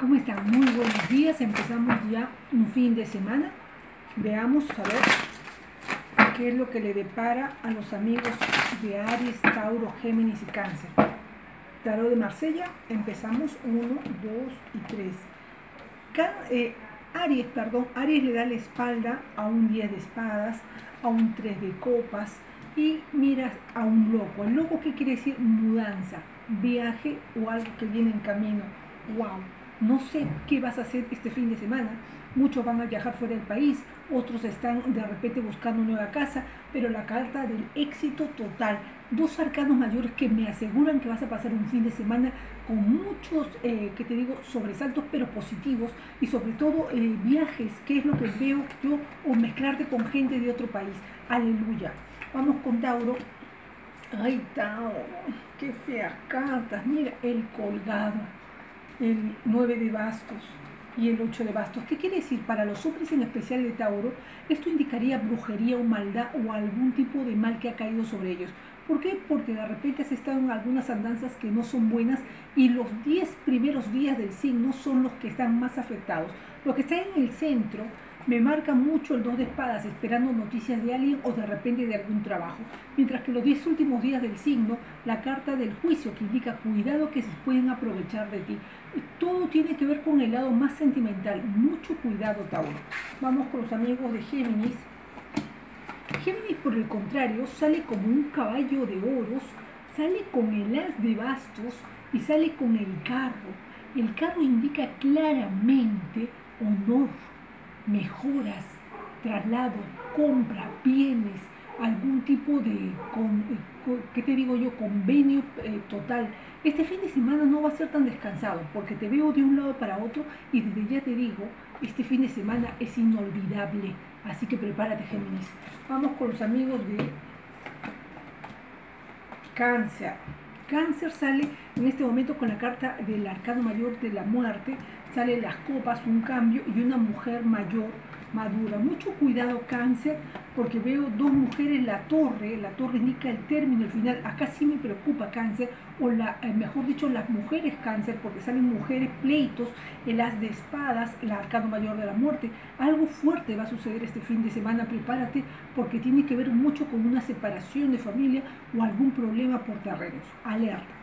¿Cómo están? Muy buenos días. Empezamos ya un fin de semana. Veamos a ver qué es lo que le depara a los amigos de Aries, Tauro, Géminis y Cáncer. Tarot de Marsella, empezamos 1, 2 y 3. Aries, perdón, Aries le da la espalda a un 10 de espadas, a un 3 de copas y mira a un loco. ¿El loco qué quiere decir? Mudanza, viaje o algo que viene en camino. ¡Wow! No sé qué vas a hacer este fin de semana. Muchos van a viajar fuera del país, otros están de repente buscando nueva casa, pero la carta del éxito total. Dos arcanos mayores que me aseguran que vas a pasar un fin de semana con muchos, eh, que te digo, sobresaltos, pero positivos, y sobre todo eh, viajes, que es lo que veo yo, o mezclarte con gente de otro país. Aleluya. Vamos con Tauro. Ay, Tauro, qué feas cartas. Mira, el colgado, el 9 de bastos y el 8 de bastos. ¿Qué quiere decir? Para los hombres en especial de Tauro, esto indicaría brujería o maldad o algún tipo de mal que ha caído sobre ellos. ¿Por qué? Porque de repente has estado en algunas andanzas que no son buenas y los 10 primeros días del signo son los que están más afectados. Los que están en el centro me marca mucho el dos de espadas esperando noticias de alguien o de repente de algún trabajo. Mientras que los 10 últimos días del signo, la carta del juicio que indica cuidado que se pueden aprovechar de ti. Todo tiene que ver con el lado más sentimental. Mucho cuidado, Tauro. Vamos con los amigos de Géminis. Géminis, por el contrario, sale como un caballo de oros, sale con el as de bastos y sale con el carro. El carro indica claramente honor mejoras, traslado, compra, bienes, algún tipo de, con, ¿qué te digo yo?, convenio eh, total. Este fin de semana no va a ser tan descansado porque te veo de un lado para otro y desde ya te digo, este fin de semana es inolvidable. Así que prepárate, Géminis. Vamos con los amigos de Cáncer. Cáncer sale en este momento con la carta del arcano mayor de la muerte, sale las copas, un cambio y una mujer mayor madura. Mucho cuidado cáncer, porque veo dos mujeres, la torre, la torre indica el término, el final. Acá sí me preocupa cáncer, o la, eh, mejor dicho, las mujeres cáncer, porque salen mujeres pleitos, el as de espadas, el arcano mayor de la muerte. Algo fuerte va a suceder este fin de semana, prepárate, porque tiene que ver mucho con una separación de familia o algún problema por terrenos. Alerta.